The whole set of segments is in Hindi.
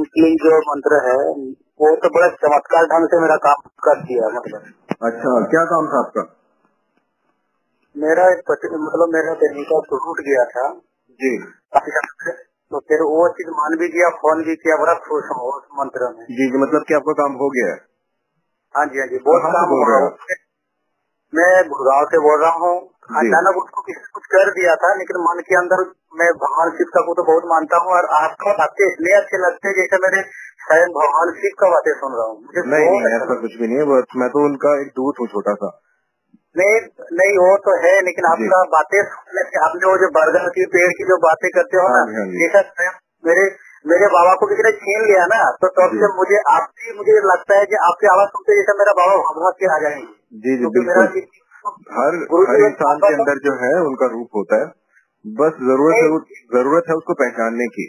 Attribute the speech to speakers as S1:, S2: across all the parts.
S1: तीन जो मंत्र है वो तो बड़ा चमत्कार ढंग से मेरा काम कर दिया मतलब।
S2: अच्छा क्या काम था आपका?
S1: मेरा मतलब मेरा तरीका टूट गया था।
S2: जी।
S1: तो फिर वो चीज़ मान भी किया फ़ोन भी किया बड़ा खुश हूँ उस मंत्र में।
S2: जी जी मतलब कि आपका काम हो गया है।
S1: जी हाँ जी बहुत काम हो
S2: रहे
S1: मैं गुड़गांव से बोल रहा हूँ। अचानक उसको किसी कुछ कर दिया था लेकिन मन के अंदर मैं भगवान शिव का को तो बहुत मानता हूँ और आपका बातें इसलिए अच्छे लगते हैं जैसे मेरे स्वयं भगवान शिव का बातें सुन रहा हूँ। मुझे
S2: नहीं
S1: अच्छा
S2: ऐसा कुछ भी नहीं है मैं तो उनका एक दूत हूँ छोटा सा।
S1: नहीं नहीं वो तो है लेकिन आपका बातें आपने वो जो बरगद की पेड़ की जो बातें करते हो ना
S2: हाँ हाँ।
S1: जैसा मेरे मेरे बाबा को किसी ने छीन लिया ना तो तब से मुझे आपकी मुझे लगता है कि आपकी आवाज़ सुनते जैसे मेरा बाबा भगवत के आ जाएँगे।
S2: जी जी बिल्कुल। हर हर इंसान के अंदर जो है उनका रूप होता है। बस ज़रूरत है ज़रूरत है उसको पहचानने की।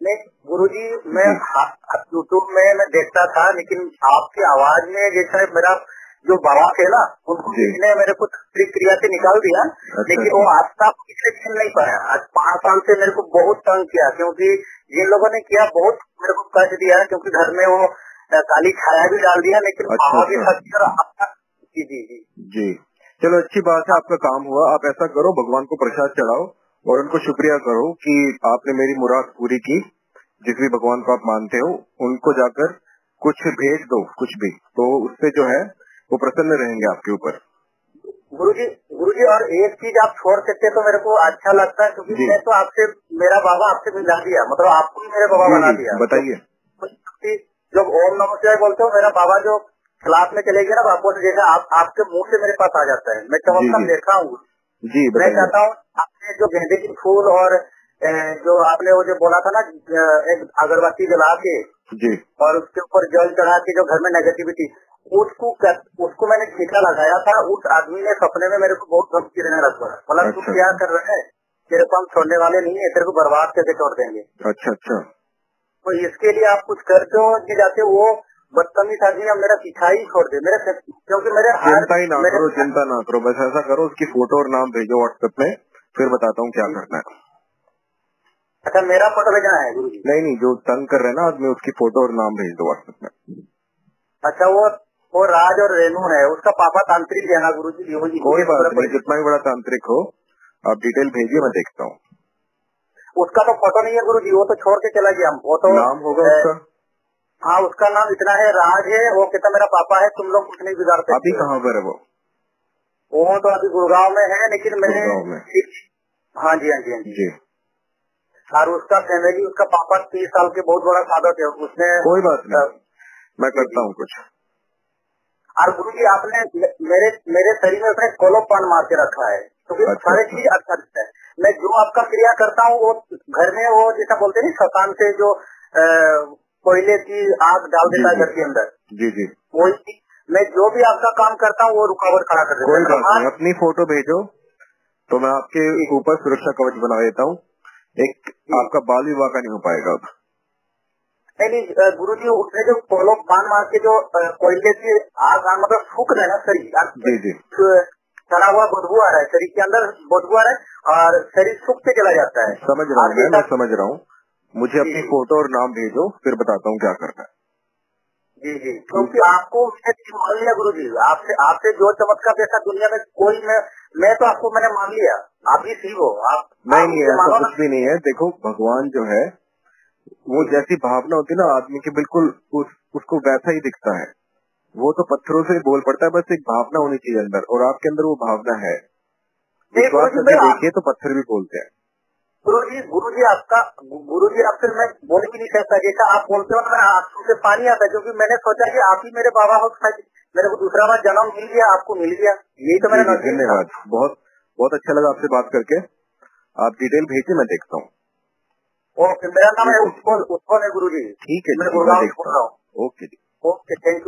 S1: नहीं गुरु जी। मैं यूट्यूब में मैं देखता था लेकिन आपकी आवाज़ में जैसा मेरा जो बाबा थे ना उनको। ने मेरे को क्रिया से निकाल दिया अच्छा, लेकिन वो आस्था किसी छीन नहीं पाया। आज पाँच साल से मेरे को बहुत तंग किया क्योंकि जिन लोगों ने किया बहुत मेरे को कष्ट दिया क्योंकि घर में वो काली छाया भी डाल दिया लेकिन
S2: अच्छा,
S1: बाबा भी
S2: अच्छा।
S1: जी जी जी।
S2: जी। चलो अच्छी बात है आपका काम हुआ। आप ऐसा करो भगवान को प्रसाद चढ़ाओ और उनको शुक्रिया करो कि आपने मेरी मुराद पूरी की। जिस भी भगवान को आप मानते हो उनको जाकर कुछ भेज दो कुछ भी। तो उससे जो है वो प्रसन्न रहेंगे आपके ऊपर।
S1: गुरु जी गुरु जी और एक चीज़ आप छोड़ सकते तो मेरे को अच्छा लगता है क्योंकि मैं तो आपसे मेरा बाबा आपसे मिला दिया। मतलब आपको ही मेरे बाबा बना दिया।
S2: बताइए।
S1: कि जब ओम नमः शिवाय बोलते हो मेरा बाबा जो क्लास में चले गए ना बापू से जैसे आप आपके मुँह से मेरे पास आ जाता है। मैं चमत्कार। देखा हूँ।
S2: जी
S1: मैं चाहता हूँ आपने जो गेंदे की फूल और जो आपने वो जो बोला था ना एक अगरबत्ती जला के
S2: जी।
S1: और उसके ऊपर जल चढ़ा के जो घर में नेगेटिविटी उसको कर- उसको मैंने टीका लगाया था उस आदमी ने सपने में मेरे को बहुत धमकी देने लगा बोला तू
S2: अच्छा।
S1: क्या कर रहा है? तेरे को हम छोड़ने वाले नहीं है तेरे को बर्बाद करके छोड़ देंगे।
S2: अच्छा अच्छा।
S1: तो इसके लिए आप कुछ करते हो कि जाते वो बदतमीज आदमी अब मेरा पीछा ही छोड़ दे मेरे क्योंकि मेरे
S2: चिंता ही ना करो चिंता ना करो बस ऐसा करो उसकी फ़ोटो और नाम भेजो व्हाट्सएप में फिर बताता हूँ क्या करना है।
S1: अच्छा मेरा फ़ोटो भेजना है गुरु
S2: नहीं नहीं जो तंग कर रहे हैं ना आदमी उसकी फ़ोटो और नाम भेज दो व्हाट्सएप में।
S1: अच्छा वो वो राज और रेनू है उसका पापा तांत्रिक है ना गुरु जी वो जी
S2: कोई बात नहीं जितना भी बड़ा तांत्रिक हो आप डिटेल भेजिए मैं देखता हूँ।
S1: उसका तो फ़ोटो नहीं है गुरु जी वो तो छोड़ के चला गया। वो तो
S2: नाम होगा उसका।
S1: हाँ उसका नाम इतना है राज है वो कहता मेरा पापा है तुम लोग कुछ नहीं बिगाड़
S2: अभी कहाँ पर है वो?
S1: वो तो अभी गुड़गांव में है लेकिन मैंने हाँ जी हाँ जी हाँ जी।
S2: जी।
S1: और उसका फैमिली उसका पापा तीस साल के बहुत बड़ा साधक है उसने
S2: कोई बात नहीं। मैं करता हूँ कुछ।
S1: और गुरु जी आपने मेरे मेरे शरीर में अपने कोलो पान मार के रखा है क्योंकि
S2: अच्छा,
S1: सारे
S2: अच्छा।
S1: चीज़ अच्छा लगता है। मैं जो आपका क्रिया करता हूँ वो घर में वो जैसा बोलते हैं ना शतान से जो कोयले की आग डाल देता है। घर के अंदर।
S2: जी जी।
S1: कोई मैं जो भी आपका काम करता हूँ वो रुकावट खड़ा कर देता
S2: कोई बात नहीं
S1: हाँ,
S2: अपनी फ़ोटो भेजो तो मैं आपके ऊपर सुरक्षा कवच बना देता हूँ। एक आपका बाल विवाह का नहीं हो पाएगा अब।
S1: नहीं नहीं गुरु जी उसने जो कोलो पान मार के जो कोयले की आग आग मतलब सूख रहे ना शरीर
S2: जी जी।
S1: सड़ा हुआ बदबू आ रहा है शरीर के अंदर बदबू आ रहा है और शरीर सूखते चला जाता है।
S2: समझ रहा हूँ मैं समझ रहा हूँ। मुझे अपनी फ़ोटो और नाम भेजो फिर बताता हूँ क्या करना है।
S1: जी जी। क्योंकि आपको मैंने लिया गुरु जी आपसे आपसे जो चमत्कार देखा दुनिया में कोई मैं मैं तो आपको मैंने मान लिया। आप ही सीख हो आप
S2: नहीं नहीं ऐसा कुछ भी नहीं है। देखो भगवान जो है वो जैसी भावना होती है ना आदमी की बिल्कुल उस, उसको वैसा ही दिखता है। वो तो पत्थरों से बोल पड़ता है बस एक भावना होनी चाहिए अंदर और आपके अंदर वो भावना है। विश्वास करके देखिए तो पत्थर भी बोलते हैं।
S1: गुरु जी गुरु जी आपका गुरु जी आपसे मैं बोल भी नहीं सकता जैसा आप बोलते हो ना मेरे आँखों से पानी आता है क्योंकि मैंने सोचा कि आप ही मेरे बाबा हो शायद मेरे को दूसरा बार जन्म मिल गया आपको मिल गया। यही तो था
S2: धन्यवाद। बहुत बहुत अच्छा लगा आपसे बात करके। आप डिटेल भेजिए मैं देखता हूँ।
S1: ओके मेरा नाम है उत्पल उत्पल है गुरु जी
S2: ठीक है
S1: मैं गुड़गांव
S2: ओके
S1: ओके थैंक